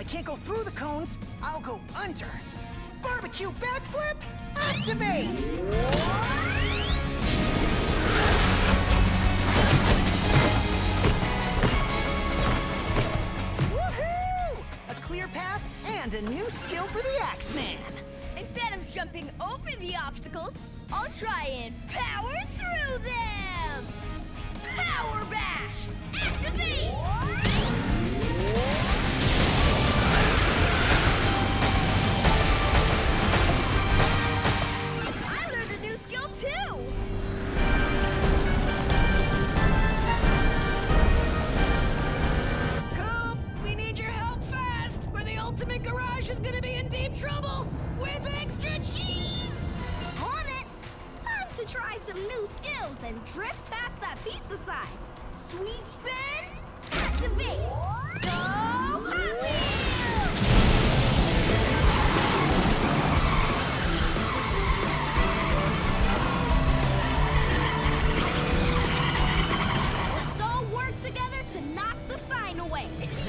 I can't go through the cones, I'll go under. Barbecue backflip, activate! Woohoo! A clear path and a new skill for the Axeman. Instead of jumping over the obstacles, I'll try and power through them! Ultimate garage is gonna be in deep trouble with extra cheese! On it! Time to try some new skills and drift past that pizza sign. Sweet spin, activate! Go Hot Wheels! Let's all work together to knock the sign away.